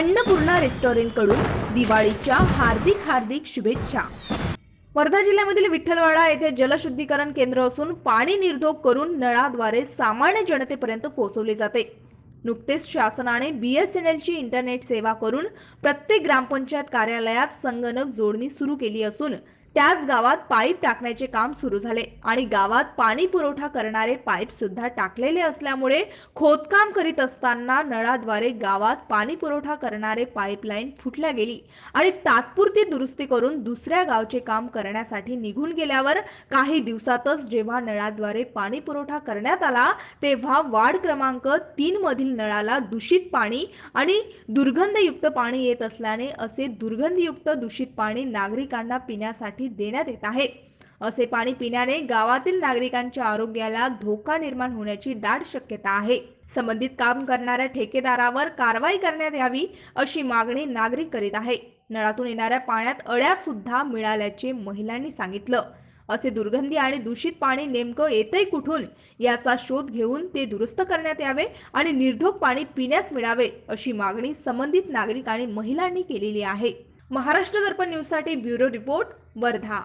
अन्नपूर्णा रेस्टॉरंटकडून दिवाळीच्या हार्दिक हार्दिक शुभेच्छा. वर्धा जिल्ह्यामधील विठ्ठलवाडा येथे जलशुद्धीकरण केंद्र असून पाणी निर्धोक करून नळाद्वारे सामान्य जनतेपर्यंत पोहोचवले जाते. नुकतेच शासनाने बी एस एन एलची इंटरनेट सेवा करून प्रत्येक ग्रामपंचायत कार्यालयात संगणक जोडणी सुरू केली असून त्याच गावात पाईप टाकण्याचे काम सुरू झाले आणि गावात पाणी पुरवठा करणारे पाईप सुद्धा टाकलेले असल्यामुळे खोदकाम करीत असताना नळाद्वारे गावात पाणी पुरवठा करणारे पाईपलाईन फुटल्या गेली आणि तात्पुरती दुरुस्ती करून दुसऱ्या गावचे काम करण्यासाठी निघून गेल्यावर काही दिवसातच जेव्हा नळाद्वारे पाणी पुरवठा करण्यात आला तेव्हा वार्ड क्रमांक तीन मधील नळाला दूषित पाणी आणि दुर्गंधयुक्त पाणी येत असल्याने असे दुर्गंधयुक्त दूषित पाणी नागरिकांना पिण्यासाठी देण्यात येत आहे. असे पाणी पिण्याने गावातील नागरिकांच्या आरोग्याला धोका निर्माण होण्याची दाट शक्यता आहे. संबंधित काम करणाऱ्या ठेकेदारावर कारवाई करण्यात यावी अशी मागणी नागरिक करीत आहे. नळातून येणाऱ्या पाण्यात अळ्या सुद्धा मिळाल्याचे महिलांनी सांगितलं. असे दुर्गंधी आणि दूषित पाणी नेमकं येतंय कुठून? याचा शोध घेऊन ते दुरुस्त करण्यात यावे आणि निर्धोक पाणी पिण्यास मिळावे अशी मागणी संबंधित नागरिक आणि महिलांनी केलेली आहे. महाराष्ट्र दर्पण न्यूजसाठी ब्युरो रिपोर्ट वर्धा.